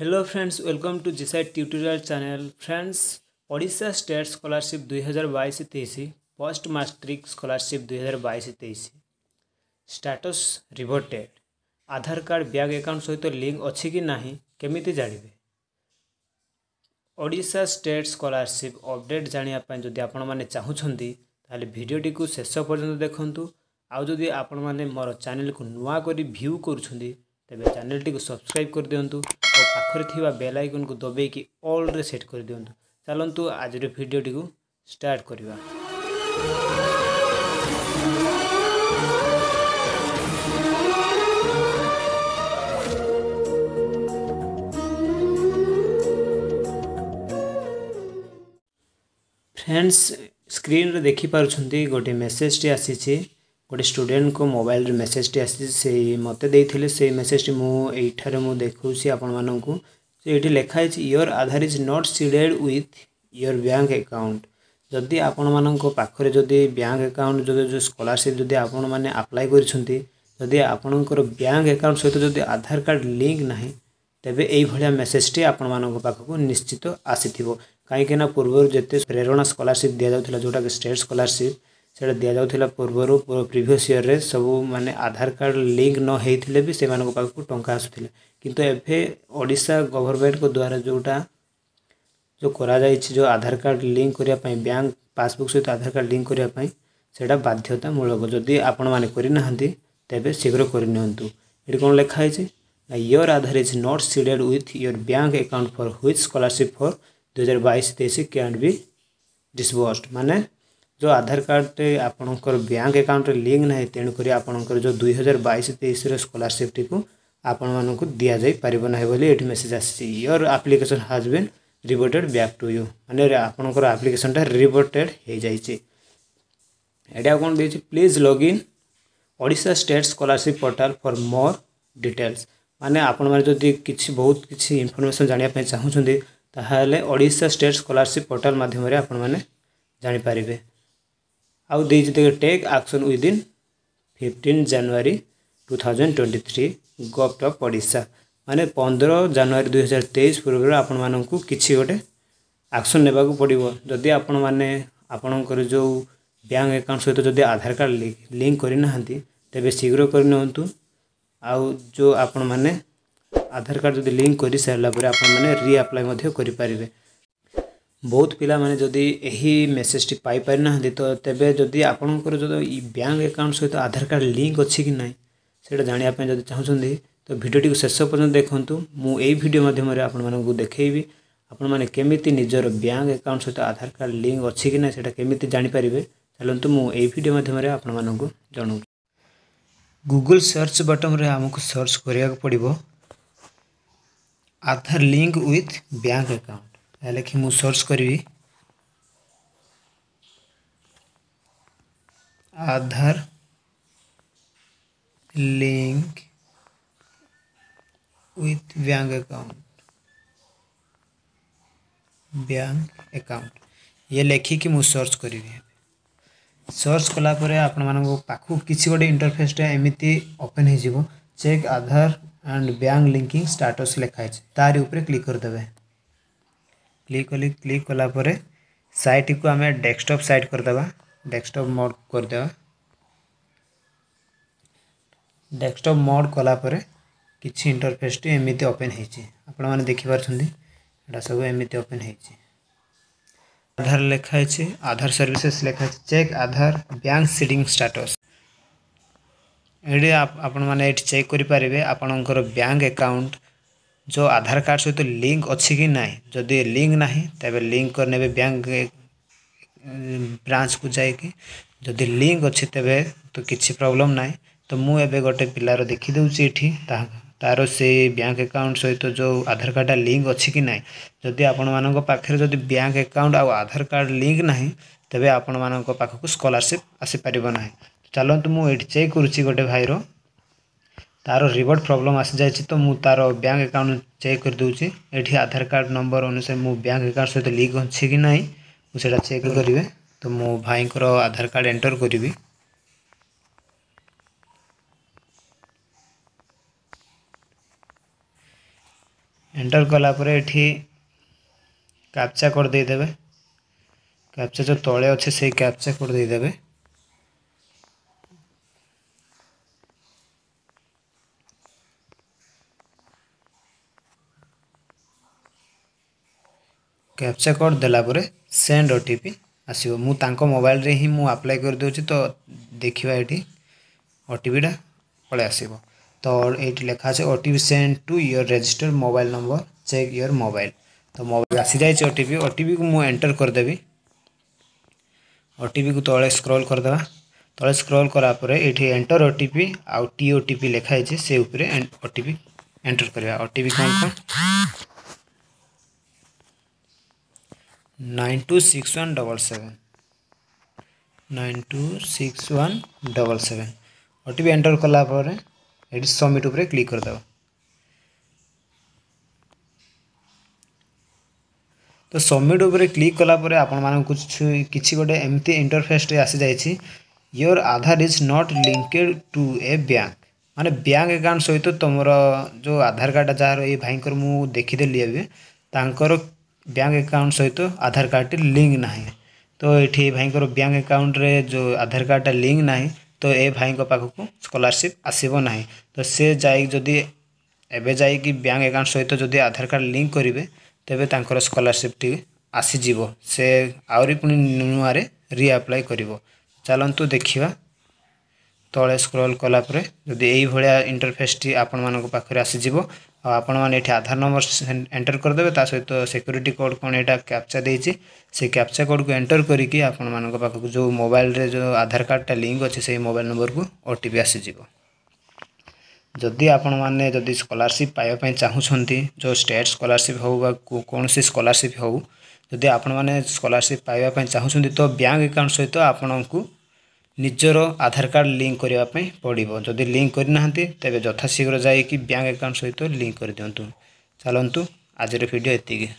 hello friends welcome to জিসাইড tutorial channel friends Odisha state scholarship दुई हजार बैस तेईस फर्स्ट मास्ट्रिक स्कॉलरशिप दुई हजार बैस तेईस status reverted Aadhaar card bag account सहित तो लिंक अच्छी कि ना केमी जानवे ओडा स्टेट स्कॉलरशिप अपडेट जानापी जदि आपण मैंने को शेष पर्यटन देखु आदि आपण मैंने मोर चेल को नुआक भ्यू कर तेज चैनल टी सब्सक्राइब कर दिंटू ଓ ପାଖରେ ଥିବା ବେଲ୍ ଆଇକନ୍କୁ ଦବେଇକି ଅଲ୍ରେ ସେଟ୍ କରିଦିଅନ୍ତୁ ଚାଲନ୍ତୁ ଆଜିର ଭିଡ଼ିଓଟିକୁ ଷ୍ଟାର୍ଟ କରିବା ଫ୍ରେଣ୍ଡସ୍ ସ୍କ୍ରିନ୍ରେ ଦେଖିପାରୁଛନ୍ତି ଗୋଟିଏ ମେସେଜ୍ଟି ଆସିଛି ଗୋଟେ ଷ୍ଟୁଡେଣ୍ଟକୁ ମୋବାଇଲରେ ମେସେଜଟି ଆସିଛି ସେଇ ମୋତେ ଦେଇଥିଲେ ସେଇ ମେସେଜଟି ମୁଁ ଏଇଠାରେ ମୁଁ ଦେଖାଉଛି ଆପଣମାନଙ୍କୁ ଏଇଠି ଲେଖା ହେଇଛି your Aadhaar is not seeded with your bank account ଯଦି ଆପଣମାନଙ୍କ ପାଖରେ ଯଦି ବ୍ୟାଙ୍କ ଆକାଉଣ୍ଟ ଯଦି ଯେଉଁ ସ୍କଲାରସିପ୍ ଯଦି ଆପଣମାନେ ଆପ୍ଲାଏ କରିଛନ୍ତି ଯଦି ଆପଣଙ୍କର ବ୍ୟାଙ୍କ ଆକାଉଣ୍ଟ ସହିତ ଯଦି ଆଧାର କାର୍ଡ଼ ଲିଙ୍କ ନାହିଁ ତେବେ ଏଇଭଳିଆ ମେସେଜଟି ଆପଣମାନଙ୍କ ପାଖକୁ ନିଶ୍ଚିତ ଆସିଥିବ କାହିଁକିନା ପୂର୍ବରୁ ଯେତେ ପ୍ରେରଣା ସ୍କଲାରସିପ୍ ଦିଆଯାଉଥିଲା ଯେଉଁଟାକି ଷ୍ଟେଟ୍ ସ୍କଲାରସିପ୍ दि जा पूर्वर प्रिभस इयर में सब मानने आधार कार्ड लिंक नईले भी से टाँग आसूला कितु एवं ओडा द्वारा जोटा जो कर जो आधार कार्ड लिंक करने बैंक पासबुक सहित आधार कार्ड लिंक करने से बाध्यतामूलक जदि आपना तेज शीघ्र करनी कौन लिखाई your Aadhaar is not seeded with your bank account for which scholarship for 2022 हजार बैश तेईस कैंड भी डिसबर्स मानने ଯେଉଁ ଆଧାର କାର୍ଡ଼ଟି ଆପଣଙ୍କର ବ୍ୟାଙ୍କ ଆକାଉଣ୍ଟରେ ଲିଙ୍କ ନାହିଁ ତେଣୁକରି ଆପଣଙ୍କର ଯେଉଁ ଦୁଇ ହଜାର ବାଇଶ ତେଇଶର ସ୍କଲାରସିପ୍ଟିକୁ ଆପଣମାନଙ୍କୁ ଦିଆଯାଇପାରିବ ନାହିଁ ବୋଲି ଏଠି ମେସେଜ୍ ଆସିଛି your application has been reverted back to you ମାନେ ଆପଣଙ୍କର ଆପ୍ଲିକେସନ୍ଟା ରିବୋଟେଡ଼୍ ହୋଇଯାଇଛି ଏଇଟା କ'ଣ ଦେଇଛି please log in Odisha state scholarship portal for more details ମାନେ ଆପଣମାନେ ଯଦି କିଛି ବହୁତ କିଛି ଇନଫର୍ମେସନ୍ ଜାଣିବା ପାଇଁ ଚାହୁଁଛନ୍ତି ତାହେଲେ ଓଡ଼ିଶା ଷ୍ଟେଟ୍ ସ୍କଲାରସିପ୍ ପୋର୍ଟାଲ୍ ମାଧ୍ୟମରେ ଆପଣମାନେ ଜାଣିପାରିବେ ଆଉ ଦେଇଛି ଦେଖ take action within fifteen January two thousand twenty three gov of Odisha ମାନେ ପନ୍ଦର ଜାନୁଆରୀ ଦୁଇହଜାର ତେଇଶ ପୂର୍ବରୁ ଆପଣମାନଙ୍କୁ କିଛି ଗୋଟେ ଆକ୍ସନ୍ ନେବାକୁ ପଡ଼ିବ ଯଦି ଆପଣମାନେ ଆପଣଙ୍କର ଯେଉଁ ବ୍ୟାଙ୍କ ଆକାଉଣ୍ଟ ସହିତ ଯଦି ଆଧାର କାର୍ଡ଼ ଲିଙ୍କ୍ କରିନାହାନ୍ତି ତେବେ ଶୀଘ୍ର କରିନିଅନ୍ତୁ ଆଉ ଯେଉଁ ଆପଣମାନେ ଆଧାର କାର୍ଡ଼ ଯଦି ଲିଙ୍କ୍ କରିସାରିଲା ପରେ ଆପଣମାନେ ରିଆପ୍ଲାଏ ମଧ୍ୟ କରିପାରିବେ ବହୁତ ପିଲାମାନେ ଯଦି ଏହି ମେସେଜ୍ଟି ପାଇପାରିନାହାନ୍ତି ତ ତେବେ ଯଦି ଆପଣଙ୍କର ଯଦି ବ୍ୟାଙ୍କ ଆକାଉଣ୍ଟ ସହିତ ଆଧାର କାର୍ଡ଼ ଲିଙ୍କ ଅଛି କି ନାହିଁ ସେଇଟା ଜାଣିବା ପାଇଁ ଯଦି ଚାହୁଁଛନ୍ତି ତ ଭିଡ଼ିଓଟିକୁ ଶେଷ ପର୍ଯ୍ୟନ୍ତ ଦେଖନ୍ତୁ ମୁଁ ଏହି ଭିଡ଼ିଓ ମାଧ୍ୟମରେ ଆପଣମାନଙ୍କୁ ଦେଖେଇବି ଆପଣମାନେ କେମିତି ନିଜର ବ୍ୟାଙ୍କ ଆକାଉଣ୍ଟ ସହିତ ଆଧାର କାର୍ଡ଼ ଲିଙ୍କ ଅଛି କି ନାହିଁ ସେଇଟା କେମିତି ଜାଣିପାରିବେ ଚାଲନ୍ତୁ ମୁଁ ଏହି ଭିଡ଼ିଓ ମାଧ୍ୟମରେ ଆପଣମାନଙ୍କୁ ଜଣାଉଛି ଗୁଗୁଲ୍ ସର୍ଚ୍ଚ ବଟମ୍ରେ ଆମକୁ ସର୍ଚ୍ଚ କରିବାକୁ ପଡ଼ିବ Aadhaar link with bank account लिखि मु सर्च करी Aadhaar link with bank account bank account ये लिखिकी मु सर्च करी सर्च कलापर आपख कि गोटे इंटरफेस एमती ओपेन हो check Aadhaar and bank linking status लिखाई तारी उपरे क्लिक करदे କ୍ଲିକ୍ କଲି କ୍ଲିକ୍ କଲା ପରେ ସାଇଟ୍କୁ ଆମେ ଡେସ୍କଟପ୍ ସାଇଟ୍ କରିଦେବା ଡେସ୍କଟପ୍ ମୋଡ଼ କରିଦେବା ଡେସ୍କଟପ୍ ମୋଡ଼ କଲା ପରେ କିଛି ଇଣ୍ଟରଫେସ୍ଟି ଏମିତି ଓପେନ୍ ହୋଇଛି ଆପଣମାନେ ଦେଖିପାରୁଛନ୍ତି ଏଇଟା ସବୁ ଏମିତି ଓପେନ୍ ହୋଇଛି ଆଧାର ଲେଖା ହେଇଛି ଆଧାର ସର୍ଭିସେସ୍ ଲେଖା ହେଇଛି check Aadhaar bank seeding status ଏଇଠି ଆପଣମାନେ ଏଇଠି ଚେକ୍ କରିପାରିବେ ଆପଣଙ୍କର ବ୍ୟାଙ୍କ ଆକାଉଣ୍ଟ जो ଆଧାର କାର୍ଡ଼ ସହିତ ଲିଙ୍କ୍ ଅଛି କି ନାହିଁ ଯଦି ଲିଙ୍କ୍ ନାହିଁ ତେବେ ଲିଙ୍କ୍ କରିନେବେ ବ୍ୟାଙ୍କ ବ୍ରାଞ୍ଚକୁ ଯାଇକି ଯଦି ଲିଙ୍କ୍ ଅଛି ତେବେ ତ କିଛି ପ୍ରୋବ୍ଲେମ୍ ନାହିଁ ତ ମୁଁ ଏବେ ଗୋଟେ ପିଲାର ଦେଖିଦେଉଛି ଏଠି ତାହା ତା'ର ସେଇ ବ୍ୟାଙ୍କ ଆକାଉଣ୍ଟ ସହିତ ଯେଉଁ ଆଧାର କାର୍ଡ଼ଟା ଲିଙ୍କ୍ ଅଛି କି ନାହିଁ ଯଦି ଆପଣମାନଙ୍କ ପାଖରେ ଯଦି ବ୍ୟାଙ୍କ ଆକାଉଣ୍ଟ ଆଉ ଆଧାର କାର୍ଡ଼ ଲିଙ୍କ୍ ନାହିଁ ତେବେ ଆପଣମାନଙ୍କ ପାଖକୁ ସ୍କଲାରସିପ୍ ଆସିପାରିବ ନାହିଁ ଚାଲନ୍ତୁ ମୁଁ ଏଠି ଚେକ୍ କରୁଛି ଗୋଟେ ଭାଇର ତାର ରିୱାର୍ଡ଼ ପ୍ରୋବ୍ଲେମ୍ ଆସିଯାଇଛି ତ ମୁଁ ତାର ବ୍ୟାଙ୍କ ଆକାଉଣ୍ଟ ଚେକ୍ କରିଦେଉଛି ଏଠି ଆଧାର କାର୍ଡ଼ ନମ୍ବର ଅନୁସାରେ ମୁଁ ବ୍ୟାଙ୍କ ଆକାଉଣ୍ଟ ସହିତ ଲିଙ୍କ୍ ଅଛି କି ନାହିଁ ମୁଁ ସେଇଟା ଚେକ୍ କରିବେ ତ ମୋ ଭାଇଙ୍କର ଆଧାର କାର୍ଡ଼ ଏଣ୍ଟର କରିବି ଏଣ୍ଟର କଲାପରେ ଏଠି କ୍ୟାପ୍ଚା କୋଡ଼୍ ଦେଇଦେବେ କ୍ୟାପ୍ଚା ଯେଉଁ ତଳେ ଅଛି ସେଇ କ୍ୟାପ୍ଚା କୋଡ଼୍ ଦେଇଦେବେ कैप्चा कोड देलापुर सेंड ओ टी पी आस मोबाइल हिं मुझे करदे तो देखा ये ओटीपीटा पलैस तो ये लिखा है OTP send to your register mobile number check your mobile तो मोबाइल आसी जाए ओटीपी ओटीपी को मुझे एंटर करदे ओटीपी को तले स्क्रोल करदे तले स्क्रोल करापुर ये एंटर ओ ओटीपी आउ टी ओ टीपी लिखाई से उपरे ओटीपी एंटर करवा टी कौन कौन nine two six one double seven nine two six one double seven OTP enter କଲା ପରେ ଏଠି ସବମିଟ୍ ଉପରେ କ୍ଲିକ୍ କରିଦେବ ତ ସବମିଟ୍ ଉପରେ କ୍ଲିକ୍ କଲା ପରେ ଆପଣମାନଙ୍କୁ କିଛି ଗୋଟେ ଏମିତି ଇଣ୍ଟରଫେସ୍ରେ ଆସିଯାଇଛି your Aadhaar is not linked to a bank ମାନେ ବ୍ୟାଙ୍କ ଆକାଉଣ୍ଟ ସହିତ ତୁମର ଯେଉଁ ଆଧାର କାର୍ଡ଼ଟା ଯାହାର ଏଇ ଭାଇଙ୍କର ମୁଁ ଦେଖିଦେଲି ଏବେ ତାଙ୍କର ବ୍ୟାଙ୍କ ଆକାଉଣ୍ଟ ସହିତ ଆଧାର କାର୍ଡ଼ଟି ଲିଙ୍କ ନାହିଁ ତ ଏଠି ଭାଇଙ୍କର ବ୍ୟାଙ୍କ ଆକାଉଣ୍ଟରେ ଯେଉଁ ଆଧାର କାର୍ଡ଼ଟା ଲିଙ୍କ ନାହିଁ ତ ଏ ଭାଇଙ୍କ ପାଖକୁ ସ୍କଲାରସିପ୍ ଆସିବ ନାହିଁ ତ ସେ ଯାଇ ଯଦି ଏବେ ଯାଇକି ବ୍ୟାଙ୍କ ଆକାଉଣ୍ଟ ସହିତ ଯଦି ଆଧାର କାର୍ଡ଼ ଲିଙ୍କ କରିବେ ତେବେ ତାଙ୍କର ସ୍କଲାରସିପ୍ଟି ଆସିଯିବ ସେ ଆହୁରି ପୁଣି ନୂଆରେ ରିଆପ୍ଲାଏ କରିବ ଚାଲନ୍ତୁ ଦେଖିବା ତଳେ ସ୍କ୍ରୋଲ୍ କଲାପରେ ଯଦି ଏଇଭଳିଆ ଇଣ୍ଟରଫେସ୍ଟି ଆପଣମାନଙ୍କ ପାଖରେ ଆସିଯିବ ଆଉ ଆପଣମାନେ ଏଠି ଆଧାର ନମ୍ବର ଏଣ୍ଟର କରିଦେବେ ତା ସହିତ ସିକ୍ୟୁରିଟି କୋଡ଼୍ କ'ଣ ଏଇଟା କ୍ୟାପ୍ଚା ଦେଇଛି ସେ କ୍ୟାପ୍ଚା କୋଡ଼୍କୁ ଏଣ୍ଟର କରିକି ଆପଣମାନଙ୍କ ପାଖକୁ ଯେଉଁ ମୋବାଇଲରେ ଯେଉଁ ଆଧାର କାର୍ଡ଼ଟା ଲିଙ୍କ୍ ଅଛି ସେଇ ମୋବାଇଲ ନମ୍ବରକୁ ଓ ଟି ପି ଆସିଯିବ ଯଦି ଆପଣମାନେ ଯଦି ସ୍କଲାରସିପ୍ ପାଇବା ପାଇଁ ଚାହୁଁଛନ୍ତି ଯେଉଁ ଷ୍ଟେଟ୍ ସ୍କଲାରସିପ୍ ହେଉ ବା କୌଣସି ସ୍କଲାରସିପ୍ ହେଉ ଯଦି ଆପଣମାନେ ସ୍କଲାରସିପ୍ ପାଇବା ପାଇଁ ଚାହୁଁଛନ୍ତି ତ ବ୍ୟାଙ୍କ ଆକାଉଣ୍ଟ ସହିତ ଆପଣଙ୍କୁ ନିଜର ଆଧାର କାର୍ଡ଼ ଲିଙ୍କ କରିବା ପାଇଁ ପଡ଼ିବ ଯଦି ଲିଙ୍କ କରିନାହାନ୍ତି ତେବେ ଯଥାଶୀଘ୍ର ଯାଇକି ବ୍ୟାଙ୍କ ଆକାଉଣ୍ଟ ସହିତ ଲିଙ୍କ କରିଦିଅନ୍ତୁ ଚାଲନ୍ତୁ ଆଜିର ଭିଡ଼ିଓ ଏତିକି